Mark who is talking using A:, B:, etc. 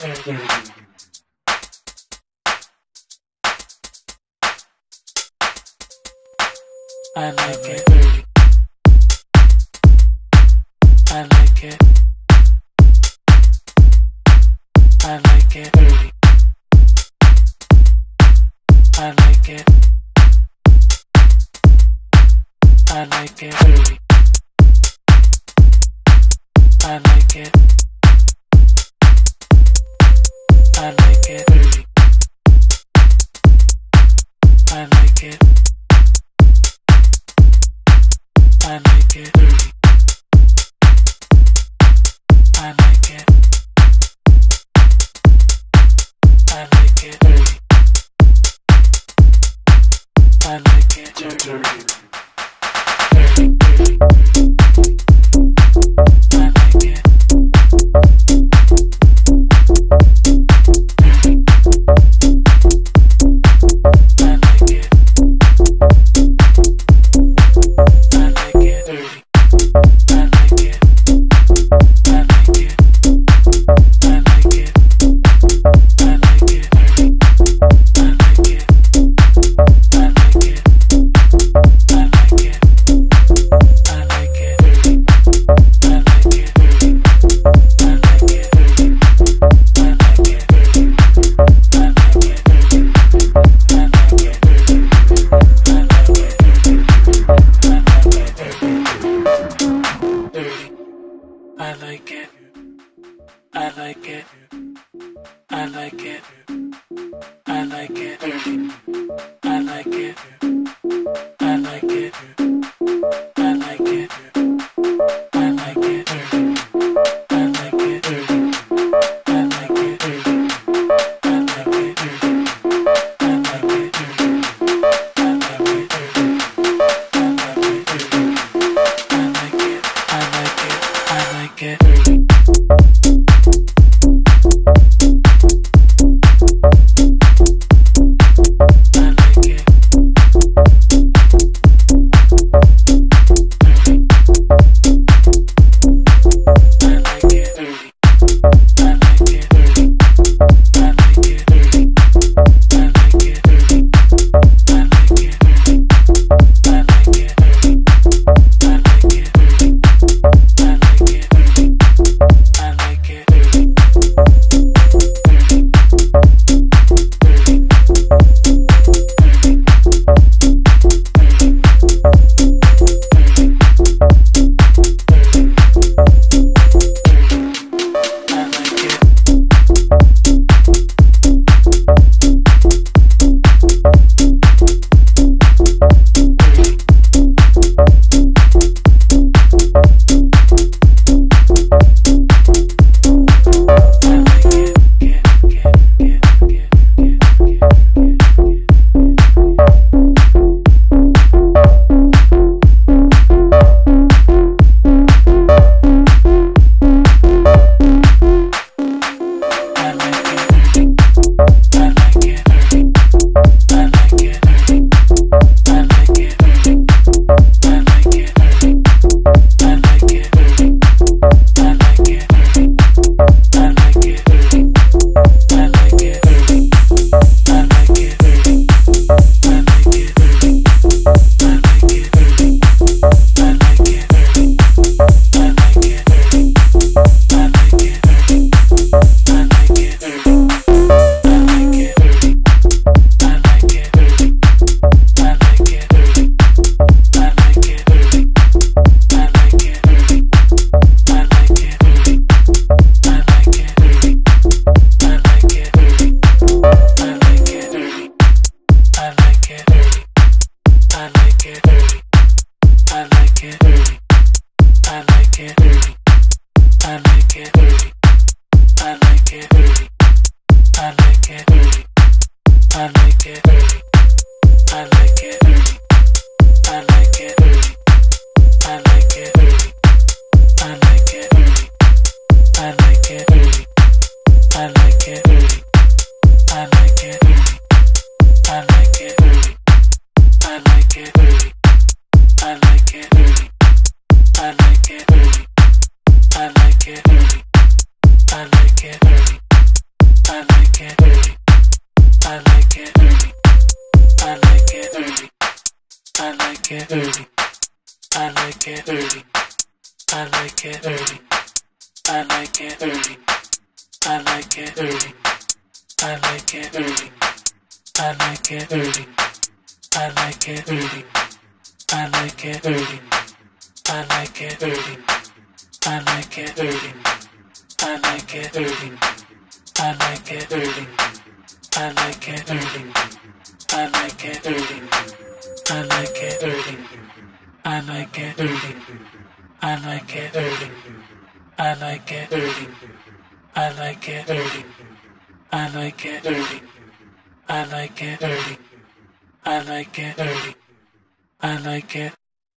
A: I like it. I like it. I like it. I like it. I like it. I like it. I like it. I like it. I like it. I like it. I like it. I like it. like it. I like it. I like it. I like it. I like it. I like it. I like it. I like it. I like it. I like it. I like it. I like it. I like it. like it dirty. I like it dirty. I like it dirty. I like it dirty. I like it dirty. I like it dirty. I like it early. I like it early. I like it early. I like it dirty. I like it dirty. I like it dirty. I like it dirty. I like it dirty. I like it dirty. I like it dirty. I like it dirty. I like it dirty. I like it dirty. I like it early. I like it early. I like it early. I like it early. I like it early. I like it early. I like it early. I like it.